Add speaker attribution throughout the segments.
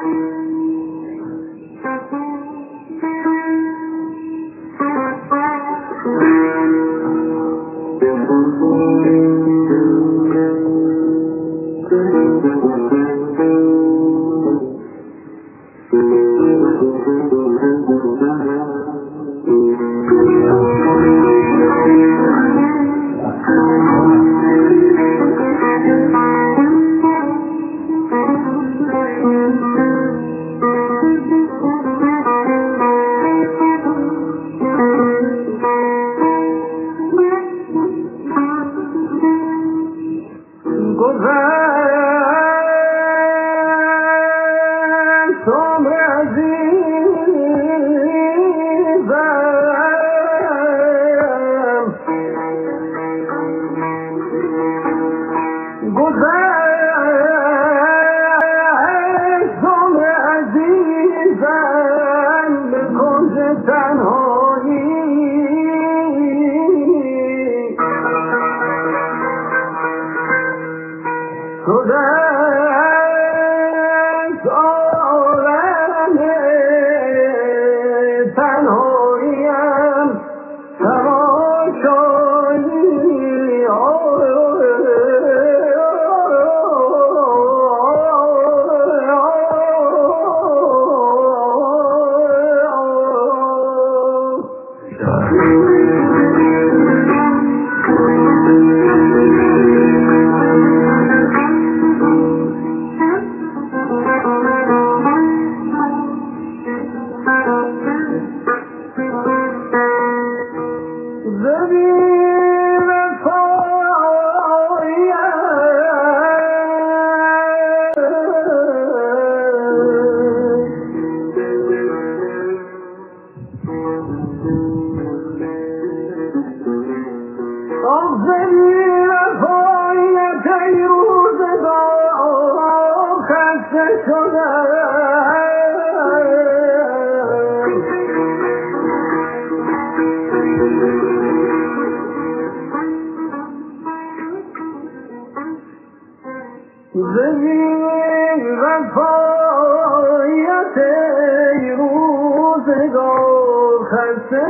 Speaker 1: Música زنی ره وای دیروز با او خسته گدا های زنی ره وای با او خسته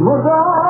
Speaker 1: Mudah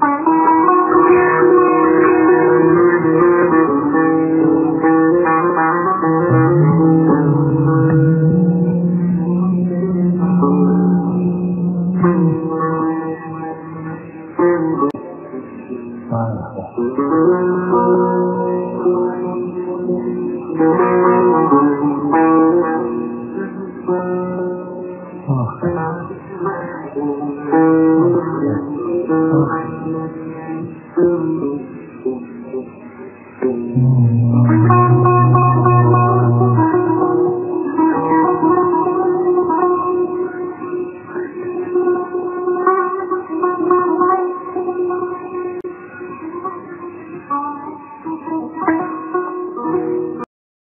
Speaker 1: Oh, oh. ಅನ್ನುವಂತ